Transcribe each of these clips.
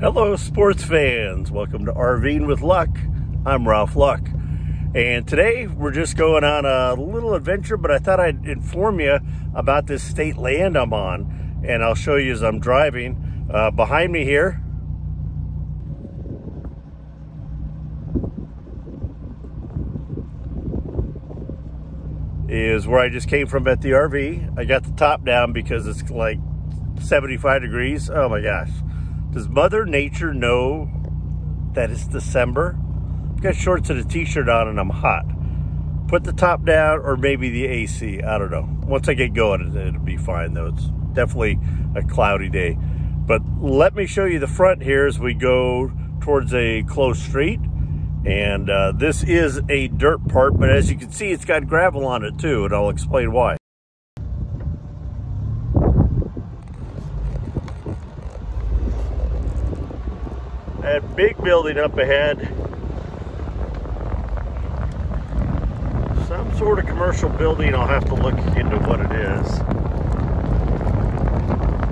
Hello, sports fans. Welcome to RVing with Luck. I'm Ralph Luck. And today we're just going on a little adventure, but I thought I'd inform you about this state land I'm on. And I'll show you as I'm driving. Uh, behind me here, is where I just came from at the RV. I got the top down because it's like 75 degrees. Oh my gosh. Does Mother Nature know that it's December? I've got shorts and a t-shirt on and I'm hot. Put the top down or maybe the AC. I don't know. Once I get going, it'll be fine though. It's definitely a cloudy day. But let me show you the front here as we go towards a closed street. And uh, this is a dirt part, but as you can see, it's got gravel on it too, and I'll explain why. That big building up ahead, some sort of commercial building. I'll have to look into what it is.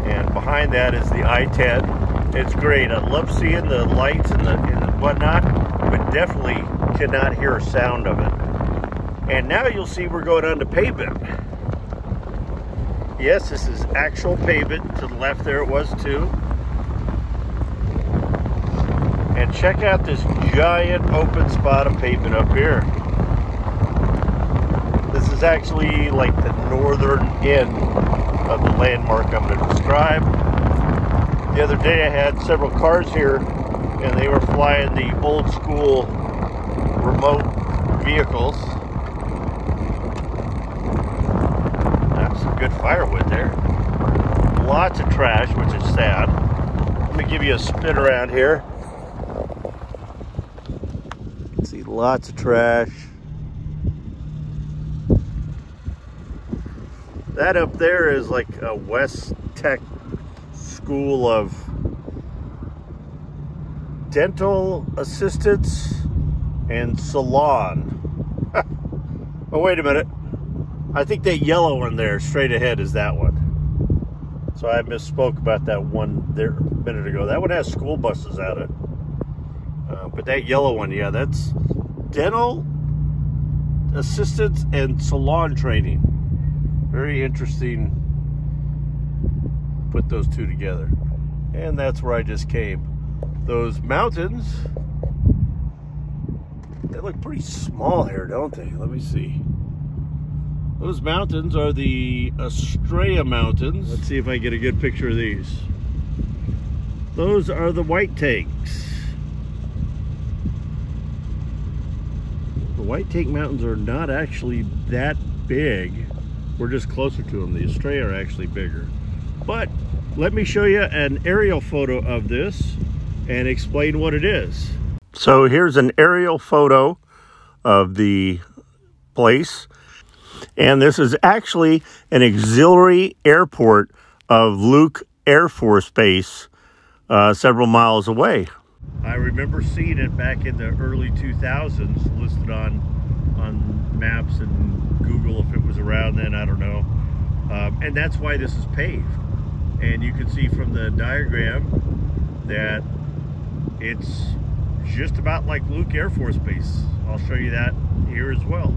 And behind that is the I-10. It's great. I love seeing the lights and the and whatnot, but definitely cannot hear a sound of it. And now you'll see we're going on to pavement. Yes, this is actual pavement. To the left there it was too. And check out this giant open spot of pavement up here. This is actually like the northern end of the landmark I'm going to describe. The other day I had several cars here and they were flying the old school remote vehicles. That's some good firewood there. Lots of trash, which is sad. Let me give you a spin around here. See lots of trash. That up there is like a West Tech School of Dental Assistants and Salon. oh, wait a minute. I think that yellow one there straight ahead is that one. So I misspoke about that one there a minute ago. That one has school buses at it. Uh, but that yellow one, yeah, that's dental assistance and salon training. Very interesting. Put those two together. And that's where I just came. Those mountains, they look pretty small here, don't they? Let me see. Those mountains are the Estrella Mountains. Let's see if I get a good picture of these. Those are the White Tanks. White Tank Mountains are not actually that big. We're just closer to them. The Estrella are actually bigger. But let me show you an aerial photo of this and explain what it is. So here's an aerial photo of the place. And this is actually an auxiliary airport of Luke Air Force Base uh, several miles away. I remember seeing it back in the early 2000s listed on on maps and Google if it was around then, I don't know. Um, and that's why this is paved. And you can see from the diagram that it's just about like Luke Air Force Base. I'll show you that here as well.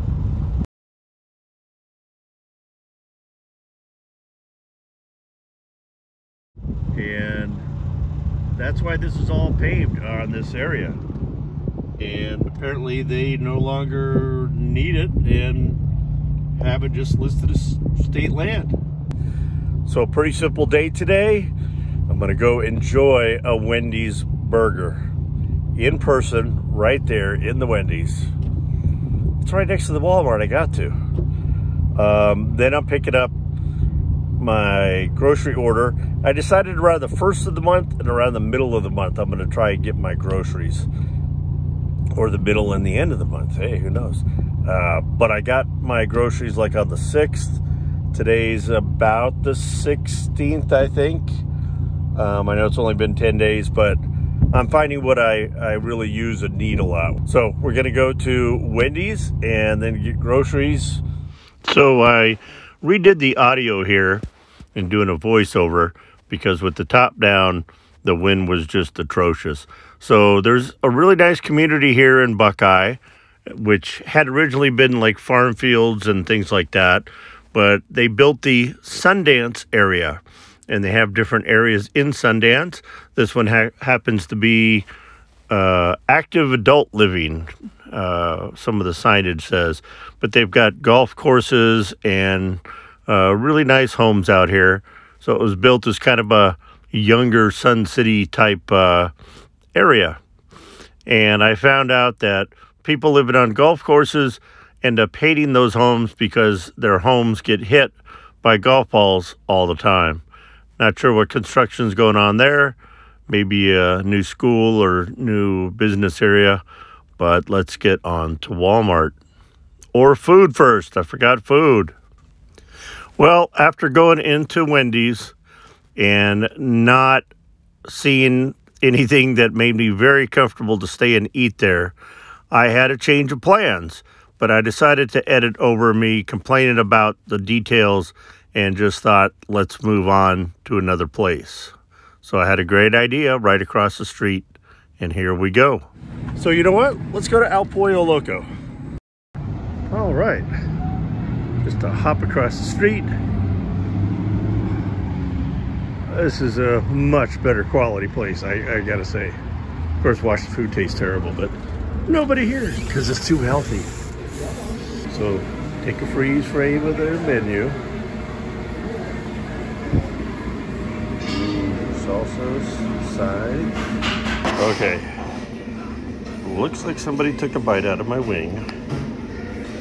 And that's why this is all paved on this area. And apparently they no longer need it and have it just listed as state land. So pretty simple day today. I'm gonna go enjoy a Wendy's burger in person right there in the Wendy's. It's right next to the Walmart I got to. Um, then I'm picking up my grocery order. I decided around the first of the month and around the middle of the month, I'm going to try and get my groceries. Or the middle and the end of the month. Hey, who knows? Uh, but I got my groceries like on the 6th. Today's about the 16th, I think. Um, I know it's only been 10 days, but I'm finding what I, I really use a lot. So we're going to go to Wendy's and then get groceries. So I redid the audio here and doing a voiceover because with the top down, the wind was just atrocious. So there's a really nice community here in Buckeye, which had originally been like farm fields and things like that, but they built the Sundance area and they have different areas in Sundance. This one ha- happens to be uh, active adult living, uh, some of the signage says, but they've got golf courses and uh, really nice homes out here. So it was built as kind of a younger Sun City type uh, area. And I found out that people living on golf courses end up hating those homes because their homes get hit by golf balls all the time. Not sure what construction's going on there. Maybe a new school or new business area. But let's get on to Walmart. Or food first. I forgot food. Well, after going into Wendy's and not seeing anything that made me very comfortable to stay and eat there, I had a change of plans. But I decided to edit over me complaining about the details and just thought, let's move on to another place. So I had a great idea right across the street, and here we go. So you know what? Let's go to El Pollo Loco. All right. Just a hop across the street. This is a much better quality place, I, I gotta say. Of course, the food tastes terrible, but nobody here because it's too healthy. So take a freeze frame of their menu. Salsas, side. Okay. Looks like somebody took a bite out of my wing.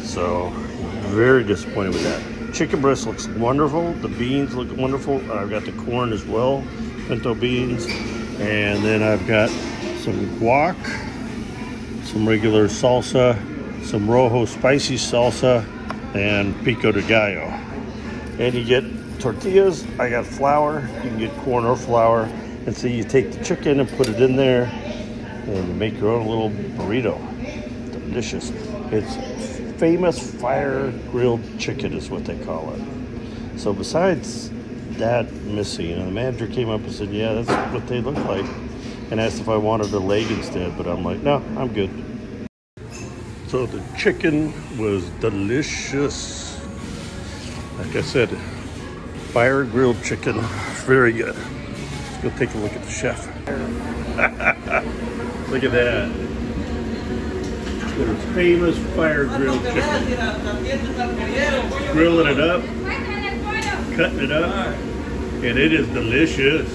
So very disappointed with that. Chicken breast looks wonderful. The beans look wonderful. I've got the corn as well, pinto beans. And then I've got some guac, some regular salsa, some rojo spicy salsa, and pico de gallo. And you get tortillas. I got flour. You can get corn or flour. And so you take the chicken and put it in there and make your own little burrito. Delicious. It's famous fire grilled chicken is what they call it. So besides that missing, you know, the manager came up and said, yeah, that's what they look like. And asked if I wanted a leg instead, but I'm like, no, I'm good. So the chicken was delicious. Like I said, fire grilled chicken, very good. Let's go take a look at the chef. look at that there's famous fire grilled chicken. Grilling it up, cutting it up, and it is delicious.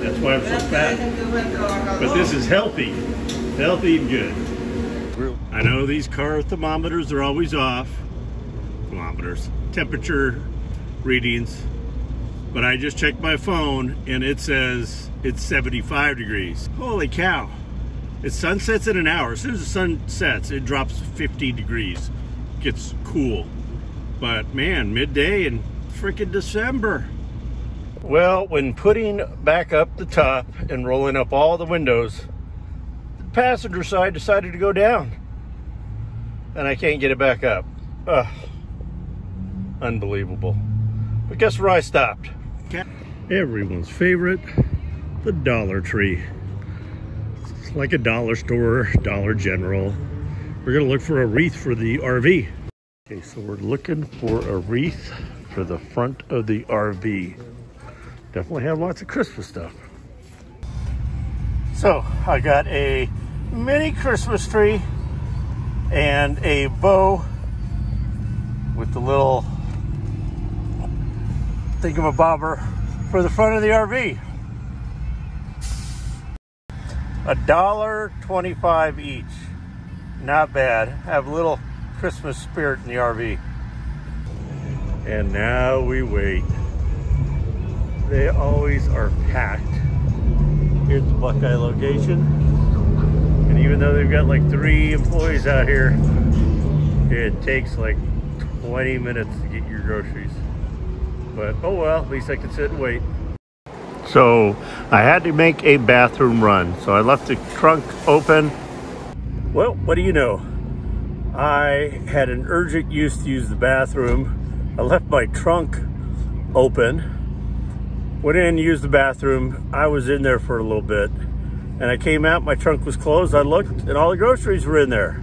That's why I'm so fat. But this is healthy, healthy and good. I know these car thermometers are always off. Thermometers, temperature readings. But I just checked my phone and it says it's 75 degrees. Holy cow. It sunsets in an hour. As soon as the sun sets, it drops 50 degrees. Gets cool. But man, midday in freaking December. Well, when putting back up the top and rolling up all the windows, the passenger side decided to go down. And I can't get it back up. Ugh. Unbelievable. But guess where I stopped? Everyone's favorite, the Dollar Tree It's like a dollar store, Dollar General. We're gonna look for a wreath for the RV. Okay, so we're looking for a wreath for the front of the RV. Definitely have lots of Christmas stuff. So I got a mini Christmas tree and a bow with the little thingamabobber for the front of the RV a dollar 25 each. Not bad. Have a little christmas spirit in the rv and now we wait. They always are packed. Here's the buckeye location. And even though they've got like three employees out here it takes like 20 minutes to get your groceries but oh well at least i can sit and wait so I had to make a bathroom run. So I left the trunk open. Well, what do you know? I had an urgent use to use the bathroom. I left my trunk open went in, used the bathroom. I was in there for a little bit. And I came out, my trunk was closed. I looked, and all the groceries were in there.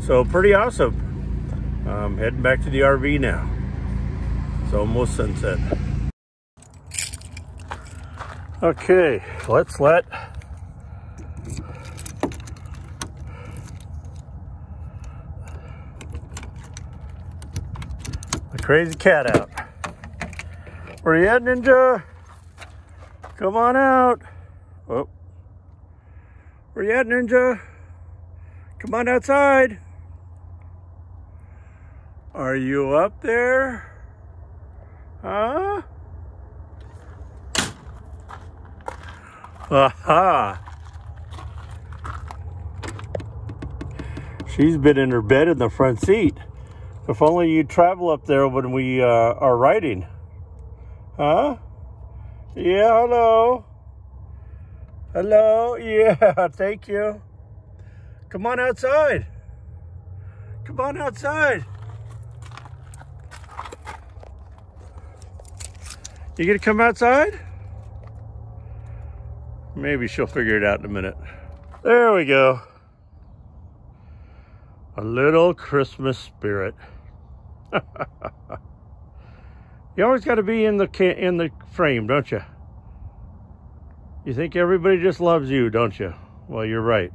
So pretty awesome. I'm heading back to the RV now. It's almost sunset. Okay, let's let the crazy cat out. Where you at, Ninja? Come on out. Oh. Where you at, Ninja? Come on outside. Are you up there? Huh? Aha! She's been in her bed in the front seat. If only you travel up there when we uh, are riding. Huh? Yeah, hello. Hello. Yeah, thank you. Come on outside. Come on outside. You gonna come outside? Maybe she'll figure it out in a minute. There we go. A little Christmas spirit. you always got to be in the in the frame, don't you? You think everybody just loves you, don't you? Well, you're right.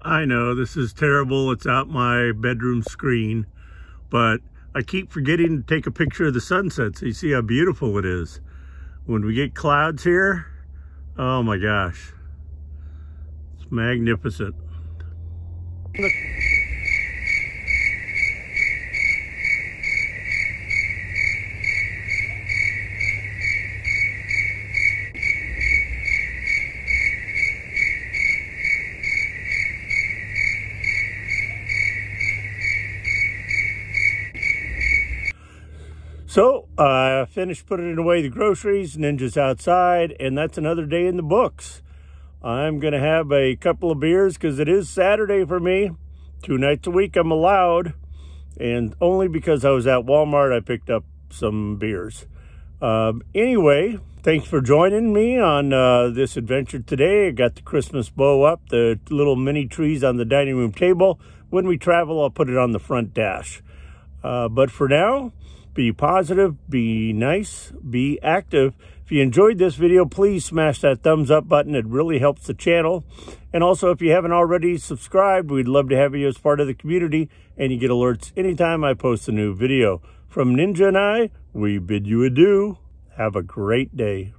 I know this is terrible. It's out my bedroom screen, but I keep forgetting to take a picture of the sunset so you see how beautiful it is. When we get clouds here, oh my gosh, it's magnificent. So I uh, finished putting away the groceries, Ninja's outside, and that's another day in the books. I'm going to have a couple of beers because it is Saturday for me. Two nights a week I'm allowed. And only because I was at Walmart, I picked up some beers. Um, anyway, thanks for joining me on uh, this adventure today. I got the Christmas bow up, the little mini trees on the dining room table. When we travel, I'll put it on the front dash. Uh, but for now, be positive, be nice, be active. If you enjoyed this video, please smash that thumbs up button. It really helps the channel. And also, if you haven't already subscribed, we'd love to have you as part of the community, and you get alerts anytime I post a new video. From Ninja and I, we bid you adieu. Have a great day.